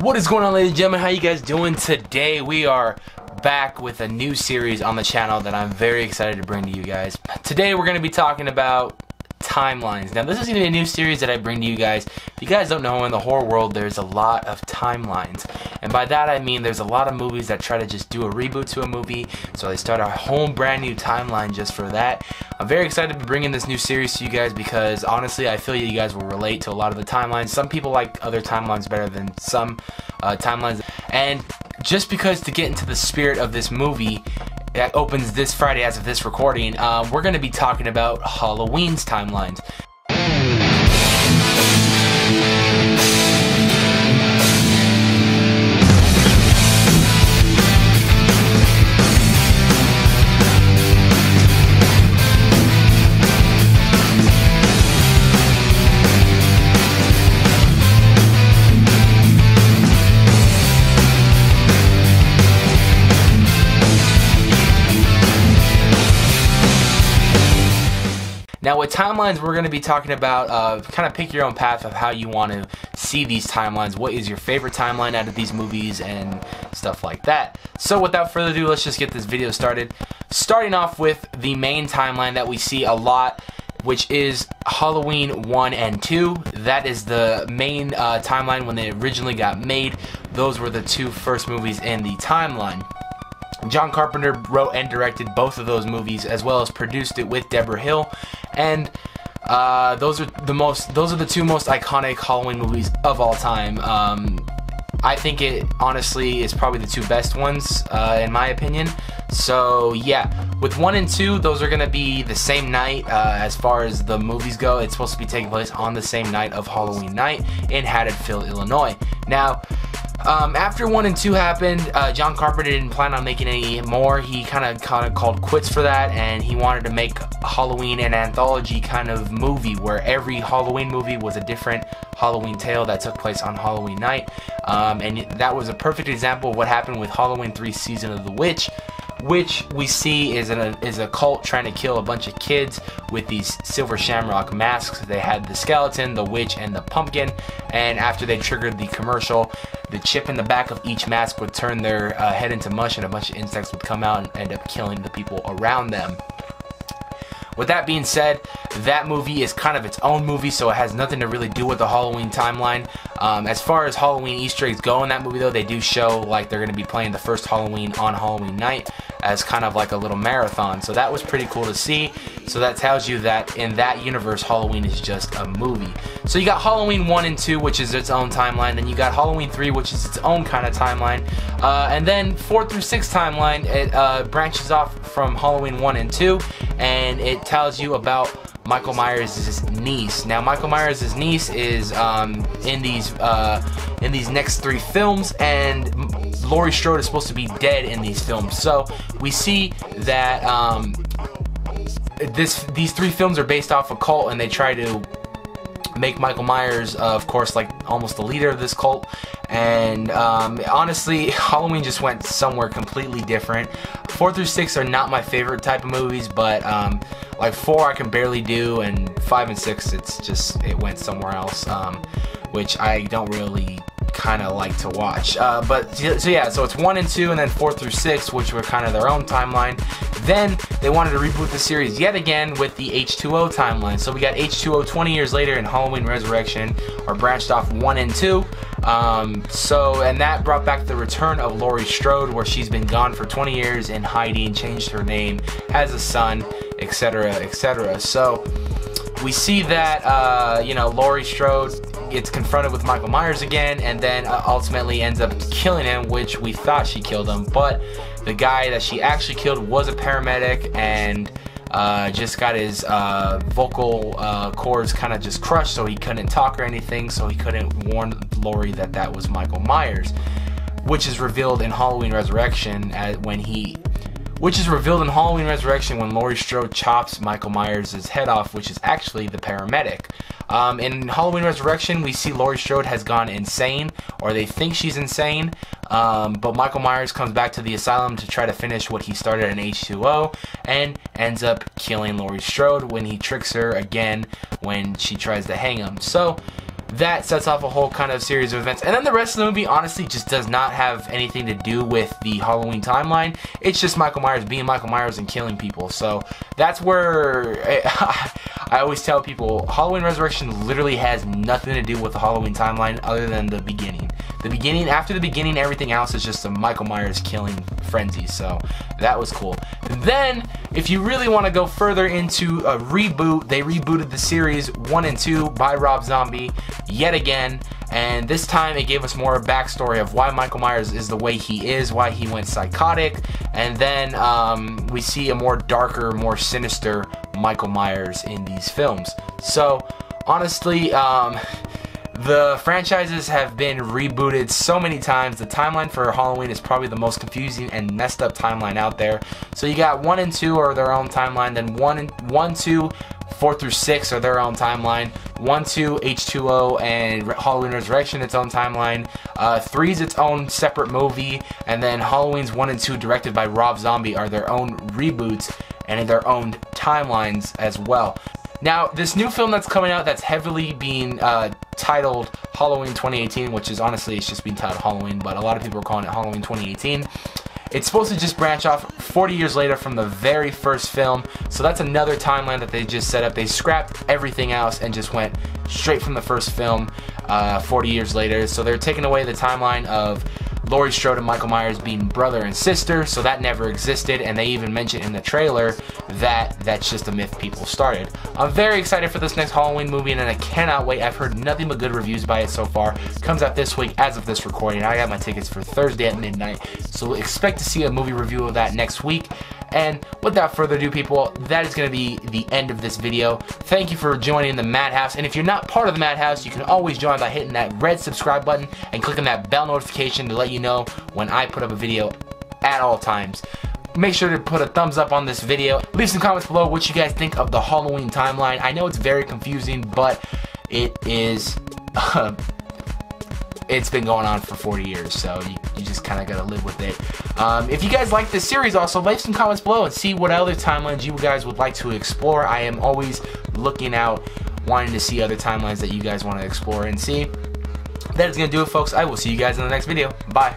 What is going on ladies and gentlemen, how you guys doing today? We are back with a new series on the channel that I'm very excited to bring to you guys. Today we're going to be talking about timelines. Now this is going to be a new series that I bring to you guys. If you guys don't know, in the horror world there's a lot of timelines. And by that I mean there's a lot of movies that try to just do a reboot to a movie. So they start a whole brand new timeline just for that. I'm very excited to be bringing this new series to you guys because honestly I feel you guys will relate to a lot of the timelines. Some people like other timelines better than some uh, timelines. And just because to get into the spirit of this movie, that opens this Friday as of this recording, um, we're going to be talking about Halloween's timelines. Now with timelines, we're going to be talking about uh, kind of pick your own path of how you want to see these timelines. What is your favorite timeline out of these movies and stuff like that. So without further ado, let's just get this video started. Starting off with the main timeline that we see a lot which is Halloween 1 and 2. That is the main uh, timeline when they originally got made. Those were the two first movies in the timeline. John Carpenter wrote and directed both of those movies, as well as produced it with Debra Hill, and uh, those are the most. Those are the two most iconic Halloween movies of all time. Um, I think it honestly is probably the two best ones, uh, in my opinion. So yeah, with one and two, those are gonna be the same night uh, as far as the movies go. It's supposed to be taking place on the same night of Halloween night in Haddonfield, Illinois. Now. Um, after one and two happened, uh, John Carpenter didn't plan on making any more. He kind of kind of called quits for that, and he wanted to make Halloween an anthology kind of movie where every Halloween movie was a different Halloween tale that took place on Halloween night. Um, and that was a perfect example of what happened with Halloween 3 Season of the Witch which we see is, a is a cult trying to kill a bunch of kids with these silver shamrock masks. They had the skeleton, the witch, and the pumpkin, and after they triggered the commercial, the chip in the back of each mask would turn their uh, head into mush and a bunch of insects would come out and end up killing the people around them. With that being said, that movie is kind of its own movie, so it has nothing to really do with the Halloween timeline. Um, as far as Halloween Easter eggs go in that movie, though, they do show like they're going to be playing the first Halloween on Halloween night as kind of like a little marathon. So that was pretty cool to see. So that tells you that in that universe, Halloween is just a movie. So you got Halloween 1 and 2, which is its own timeline. Then you got Halloween 3, which is its own kind of timeline. Uh, and then 4 through 6 timeline, it uh, branches off from Halloween 1 and 2. And it tells you about Michael Myers' niece. Now, Michael Myers' niece is um, in these uh, in these next three films, and Laurie Strode is supposed to be dead in these films. So we see that um, this these three films are based off a cult, and they try to make Michael Myers, uh, of course, like almost the leader of this cult. And um, honestly, Halloween just went somewhere completely different. Four through six are not my favorite type of movies, but um, like four I can barely do, and five and six it's just it went somewhere else, um, which I don't really kind of like to watch. Uh, but so yeah, so it's one and two, and then four through six, which were kind of their own timeline. Then they wanted to reboot the series yet again with the H2O timeline. So we got H2O 20 years later and Halloween Resurrection are branched off one and two. Um, so, and that brought back the return of Laurie Strode, where she's been gone for 20 years in hiding, changed her name, has a son, etc., etc. So, we see that, uh, you know, Laurie Strode gets confronted with Michael Myers again, and then uh, ultimately ends up killing him, which we thought she killed him, but the guy that she actually killed was a paramedic, and uh, just got his uh, vocal uh, cords kind of just crushed, so he couldn't talk or anything, so he couldn't warn Laurie that that was Michael Myers, which is revealed in Halloween Resurrection when he which is revealed in Halloween Resurrection when Laurie Strode chops Michael Myers' head off, which is actually the paramedic. Um, in Halloween Resurrection, we see Laurie Strode has gone insane, or they think she's insane, um, but Michael Myers comes back to the asylum to try to finish what he started in H2O, and ends up killing Laurie Strode when he tricks her again when she tries to hang him. So, that sets off a whole kind of series of events. And then the rest of the movie honestly just does not have anything to do with the Halloween timeline. It's just Michael Myers being Michael Myers and killing people. So that's where I always tell people Halloween Resurrection literally has nothing to do with the Halloween timeline other than the beginning. The beginning, after the beginning, everything else is just a Michael Myers killing frenzy. So that was cool. Then, if you really want to go further into a reboot, they rebooted the series 1 and 2 by Rob Zombie yet again. And this time it gave us more backstory of why Michael Myers is the way he is, why he went psychotic. And then um, we see a more darker, more sinister Michael Myers in these films. So, honestly, um, the franchises have been rebooted so many times. The timeline for Halloween is probably the most confusing and messed up timeline out there. So you got 1 and 2 are their own timeline, then 1 and 1 2 4 through 6 are their own timeline. 1, 2, H2O, and Halloween Resurrection, its own timeline. Uh, 3 is its own separate movie. And then Halloween's 1 and 2, directed by Rob Zombie, are their own reboots and in their own timelines as well. Now, this new film that's coming out that's heavily being uh, titled Halloween 2018, which is honestly, it's just being titled Halloween, but a lot of people are calling it Halloween 2018. It's supposed to just branch off 40 years later from the very first film, so that's another timeline that they just set up. They scrapped everything else and just went straight from the first film uh, 40 years later. So they're taking away the timeline of Laurie Strode and Michael Myers being brother and sister, so that never existed, and they even mentioned in the trailer that that's just a myth people started. I'm very excited for this next Halloween movie, and I cannot wait. I've heard nothing but good reviews by it so far. Comes out this week as of this recording. I got my tickets for Thursday at midnight, so expect to see a movie review of that next week. And without further ado, people, that is going to be the end of this video. Thank you for joining the Madhouse. And if you're not part of the Madhouse, you can always join by hitting that red subscribe button and clicking that bell notification to let you know when I put up a video at all times. Make sure to put a thumbs up on this video. Leave some comments below what you guys think of the Halloween timeline. I know it's very confusing, but it is... Uh, it's been going on for 40 years, so you, you just kind of got to live with it. Um, if you guys like this series, also leave some comments below and see what other timelines you guys would like to explore. I am always looking out, wanting to see other timelines that you guys want to explore and see. That is going to do it, folks. I will see you guys in the next video. Bye.